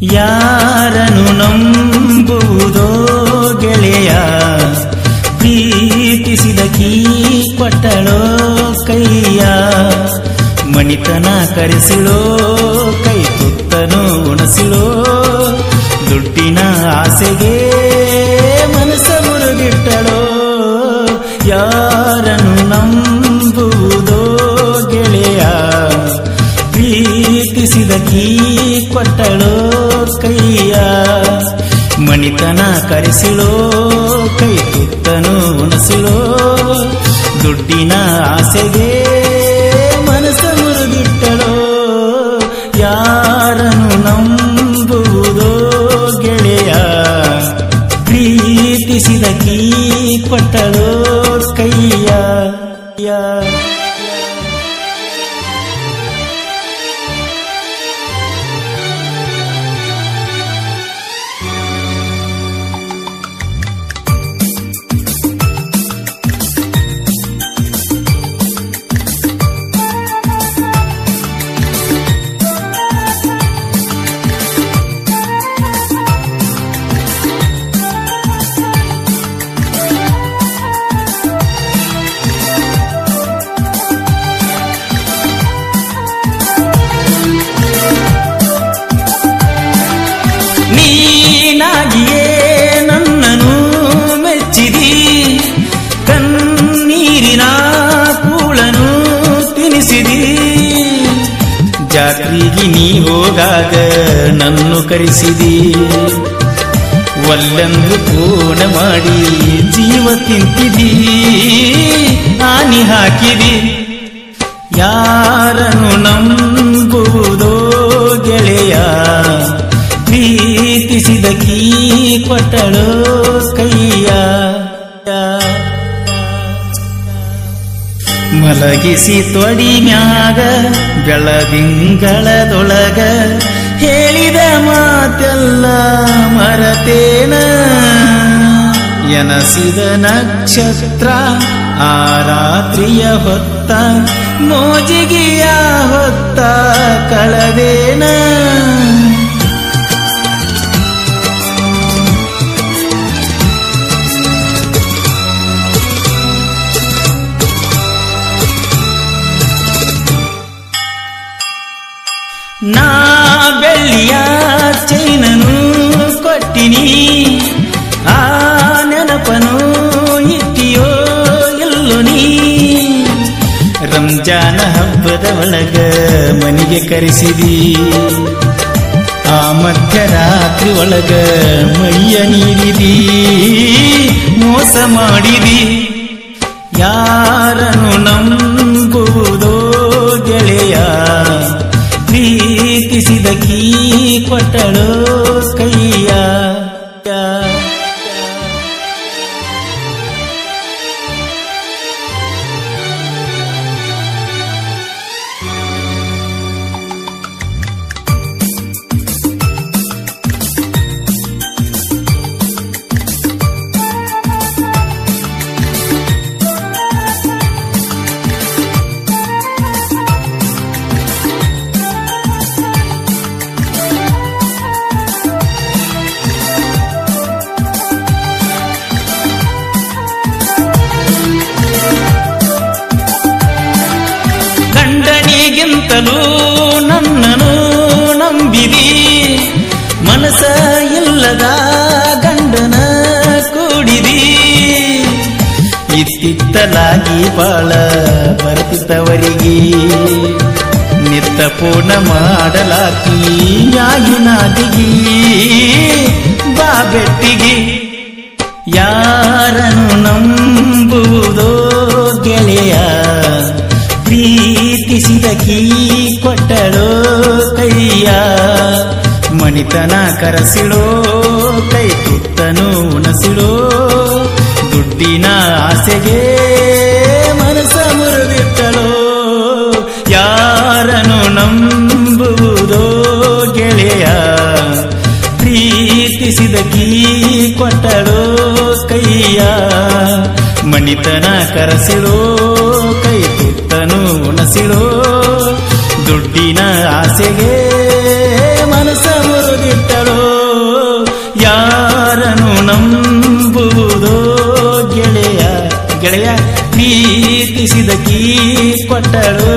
ಯಾರನು ನಂಬುವುದೋ ಗೆಳೆಯ? ಪ್ರೀತಿಸಿದ ಕೀ ಪಟ್ಟಳೋ ಕೈಯ? ಮಣಿತನ ಕರೆಸಿಳೋ ಕೈ ತುತ್ತನು ಉಣಸಿಳೋ? ದುಡ್ಡಿನ ಆಸೆಗೆ ಕೊಟ್ಟಳೋ ಕೈಯ, ಮಣಿತನ ಕರೆಸಿಳೋ ಕೈ ತುತ್ತನು ಉಣಸಿಳೋ ದುಡ್ಡಿನ ಆಸೆಗೆ ಮನಸ್ಸು ಮುರುಗಿಟ್ಟಳೋ ಯಾರನ್ನು ನಂಬುವುದೋ ಗೆಳೆಯ? ಪ್ರೀತಿಸಿದ ಕೀ ಕೊಟ್ಟಳೋ ಕೈಯ ಯಾ ಜಾತ್ರೆಗೆ ನೀ ಹೋಗಾಗ ನನ್ನು ಕರೆಸಿದಿ. ಒಲ್ಲಂದು ಪೂರ್ಣ ಮಾಡಿ ಜೀವ ತಿಂತಿದಿ. ಹಾನಿ ಹಾಕಿದಿ. ಯಾರನ್ನು ಮಲಗಿಸಿ ತೊಡಿ ಮ್ಯಾಗ ಬೆಳದಿಂಗಳದೊಳಗ ಹೇಳಿದ ಮಾತೆಲ್ಲ ಮರತೇನ. ಎನಸಿದ ನಕ್ಷತ್ರ ಆ ರಾತ್ರಿಯ ಹೊತ್ತ ಮೋಜಿಗಿಯ ಹೊತ್ತ ಕಳದೇನ. ನಾ ಬೆಳ್ಳಿಯ ಚೈನನು ಕೊಟ್ಟಿನಿ. ಆ ನೆನಪನು ಇಟ್ಟಿಯೋ ಎಲ್ಲೋ ನೀ. ರಂಜಾನ ಹಬ್ಬದ ಒಳಗ ಮನೆಗೆ ಕರೆಸಿದಿ. ಆ ಮಧ್ಯರಾತ್ರಿ ಒಳಗ ಮೈಯ ನೀಡಿದಿ ಮೋಸ ಮಾಡಿದಿ. ಯಾರನು ನಂಬುವುದೋ ಪ್ರೀತಿಸಿದ ಕೀ ಕೊಟ್ಟಳೋ ಕೈಯ ನನ್ನನು ನಂಬಿದಿ. ಮನಸ ಇಲ್ಲದ ಗಂಡನ ಕೂಡಿದಿ. ಇತ್ತಿತ್ತಲಾಗಿ ಬಾಳ ಬರ್ತಿದ್ದವರಿಗೆ ನಿತ್ತ ಪೂರ್ಣ ಮಾಡಲಾಕಿ ಮ್ಯಾಗಿನಾದಿಗಿ ಬಾ ಬೆಟ್ಟಿಗೆ ಯಾರನ್ನು ನಂಬುವುದೋ ಕೀ ಕೊಟ್ಟಳೋ ಕೈಯ. ಮಣಿತನ ಕರಸಿಳೋ, ಕೈ ತುತ್ತನು ಉಣಸಿಳೋ. ದುಡ್ಡಿನ ಆಸೆಗೆ ಮನಸ ಮುರುಗಿಟ್ಟಳೋ ಯಾರನು ನಂಬುವುದೋ ಗೆಳೆಯ. ಪ್ರೀತಿಸಿದ ಕೀ ಕೊಟ್ಟಳೋ ಕೈಯ. ಮಣಿತನ ಕರಸಿಳೋ, ಕೈ ಮನಸ್ಸನು ಉಣಸಿಳು ದುಡ್ಡಿನ ಆಸೆಗೆ ಮನಸ ಮುರುಗಿಟ್ಟಳೋ ಯಾರನು ನಂಬುವುದೋ ಗೆಳೆಯ ಗೆಳೆಯ ಪ್ರೀತಿಸಿದ ಕೀ ಕೊಟ್ಟಳು.